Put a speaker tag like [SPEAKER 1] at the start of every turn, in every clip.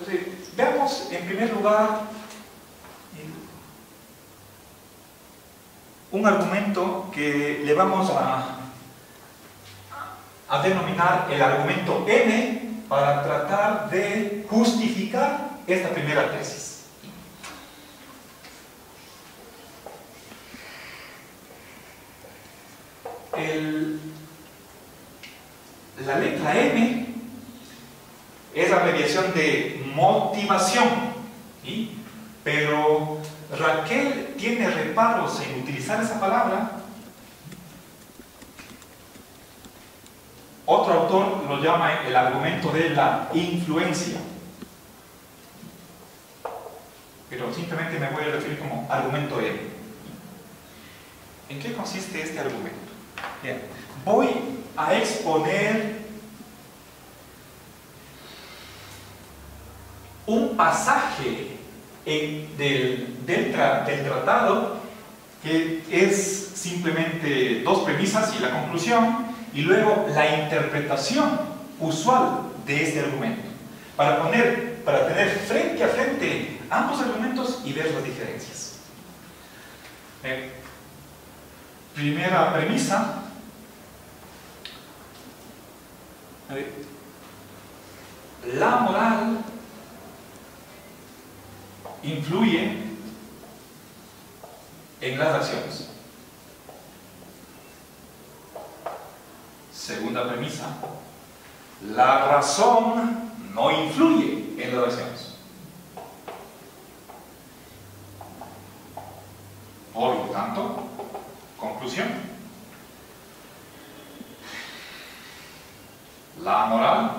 [SPEAKER 1] Entonces, veamos en primer lugar un argumento que le vamos a, a denominar el argumento N para tratar de justificar esta primera tesis. la letra M es la abreviación de motivación, pero Raquel tiene reparos en utilizar esa palabra. Otro autor lo llama el argumento de la influencia. Pero simplemente me voy a referir como argumento M. ¿En qué consiste este argumento? Bien, voy a exponer un pasaje del, del, tratado que es simplemente dos premisas y la conclusión, y luego la interpretación usual de este argumento, para, poner, para tener frente a frente ambos argumentos y ver las diferencias. Eh, primera premisa, la moral influye en las acciones. Segunda premisa, la razón no influye en las acciones. Por lo tanto, conclusión. La moral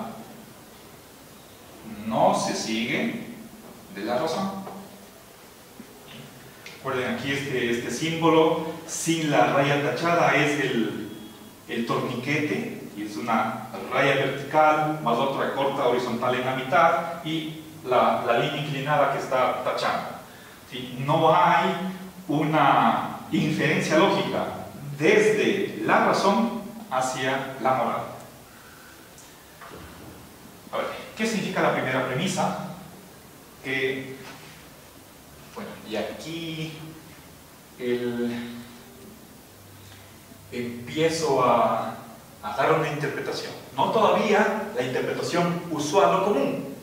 [SPEAKER 1] no se sigue de la razón. Recuerden aquí este, este símbolo sin la raya tachada es el, torniquete, y es una raya vertical más otra corta horizontal en la mitad y la, línea inclinada que está tachando. No hay una inferencia lógica desde la razón hacia la moral. ¿qué significa la primera premisa? Que bueno, y aquí empiezo a, dar una interpretación. No todavía la interpretación usual o común,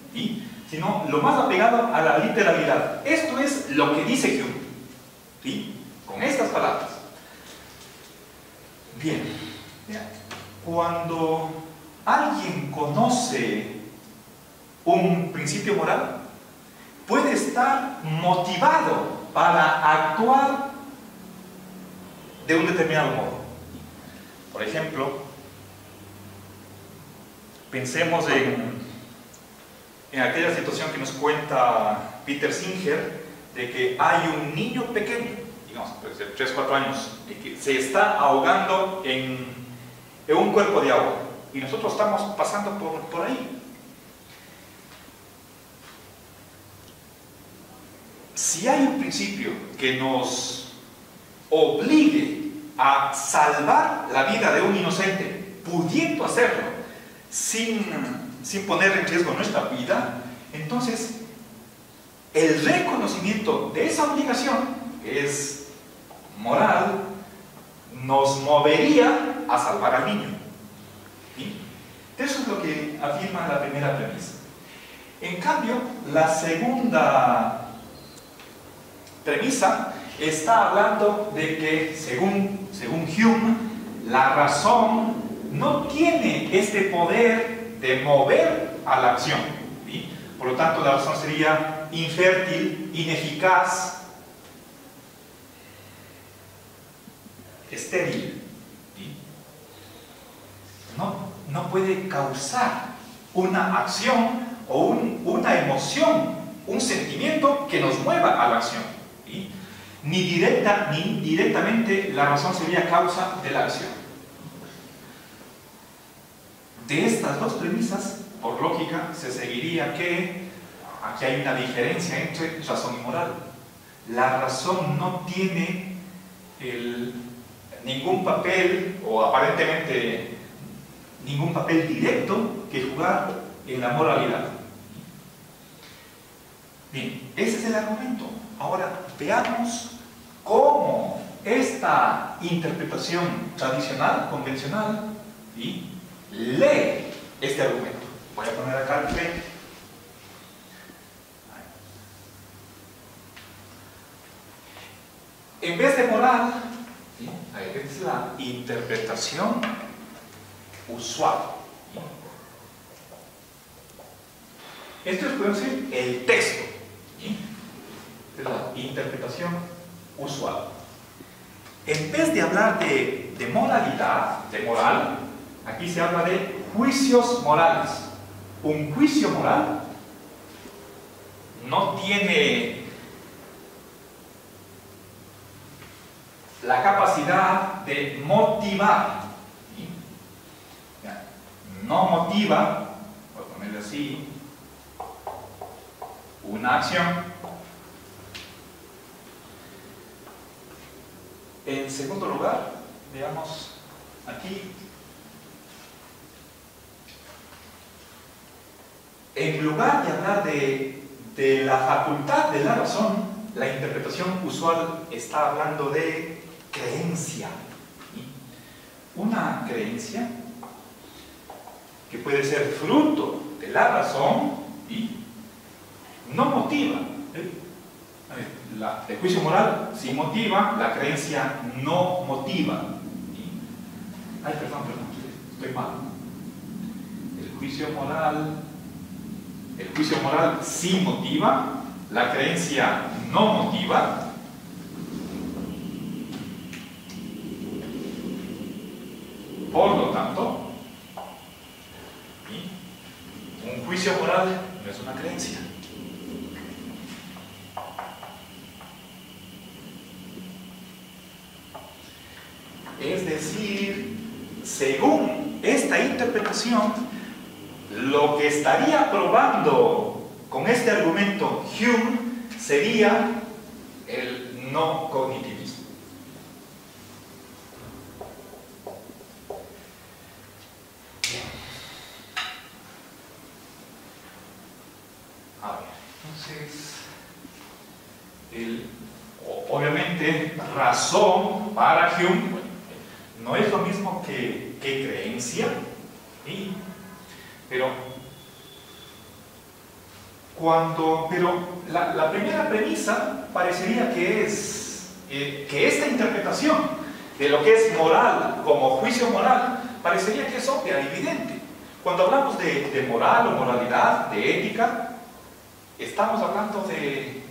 [SPEAKER 1] sino lo más apegado a la literalidad. Esto es lo que dice Hume, ¿sí? con estas palabras. Bien, cuando alguien conoce un principio moral, puede estar motivado para actuar de un determinado modo. Por ejemplo, pensemos en, aquella situación que nos cuenta Peter Singer, de que hay un niño pequeño, digamos, de 3, 4 años, que se está ahogando en, un cuerpo de agua, y nosotros estamos pasando por ahí. Si hay un principio que nos obligue a salvar la vida de un inocente, pudiendo hacerlo sin, sin poner en riesgo nuestra vida, entonces el reconocimiento de esa obligación, que es moral, nos movería a salvar al niño. Eso es lo que afirma la primera premisa. En cambio, la segunda premisa está hablando de que, según, según Hume, la razón no tiene este poder de mover a la acción. Por lo tanto, la razón sería infértil, ineficaz, estéril. No, no puede causar una acción o una emoción, un sentimiento que nos mueva a la acción. Ni directa ni indirectamente la razón sería causa de la acción. De estas dos premisas, por lógica, se seguiría que aquí hay una diferencia entre razón y moral. La razón no tiene ningún papel, o aparentemente ningún papel directo que jugar en la moralidad. Bien, ese es el argumento. Ahora veamos cómo esta interpretación tradicional, convencional, lee este argumento. Voy a poner acá el frente. En vez de moral, es la interpretación usual. Esto es, puede ser el texto. Es la interpretación usual. En vez de hablar de, moralidad, de moral, aquí se habla de juicios morales. Un juicio moral no tiene la capacidad de motivar. No motiva, por ponerlo así, una acción. En segundo lugar, veamos aquí, en lugar de hablar de, de la facultad de la razón, la interpretación usual está hablando de creencia. Una creencia que puede ser fruto de la razón y no motiva. El juicio moral sí motiva, la creencia no motiva. Ay, perdón, perdón, estoy mal. El juicio moral, el juicio moral sí motiva, la creencia no motiva. Por lo tanto, un juicio moral no es una creencia. Es decir, según esta interpretación, lo que estaría probando con este argumento Hume sería el no cognitivismo. Ver, entonces, obviamente, razón para Hume no es lo mismo que, creencia, pero cuando, pero la, primera premisa parecería que es que esta interpretación de lo que es moral como juicio moral parecería que es obvia, evidente. Cuando hablamos de, moral o moralidad, de ética, estamos hablando de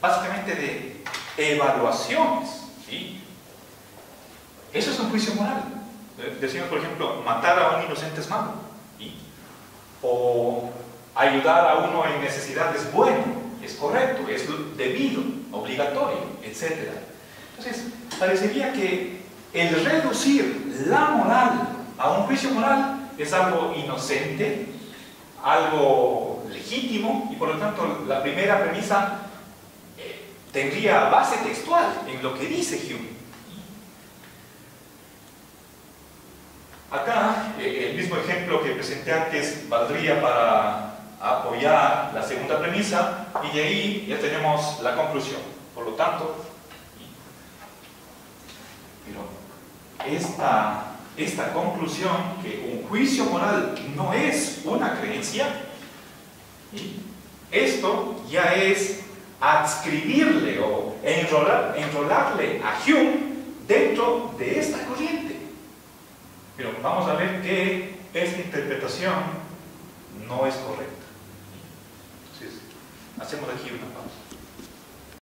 [SPEAKER 1] básicamente de evaluaciones. Eso es un juicio moral. Decimos, por ejemplo, matar a un inocente es malo. O ayudar a uno en necesidad es bueno, es correcto, es debido, obligatorio, etc. Entonces, parecería que el reducir la moral a un juicio moral es algo inocente, algo legítimo, y por lo tanto la primera premisa eh, tendría base textual en lo que dice Hume. Acá, eh, el mismo ejemplo que presenté antes valdría para apoyar la segunda premisa y de ahí ya tenemos la conclusión. Por lo tanto, esta, esta conclusión que un juicio moral no es una creencia, esto ya es adscribirle o enrolarle a Hume dentro de esta corriente. Pero vamos a ver que esta interpretación no es correcta. Entonces, hacemos aquí una pausa.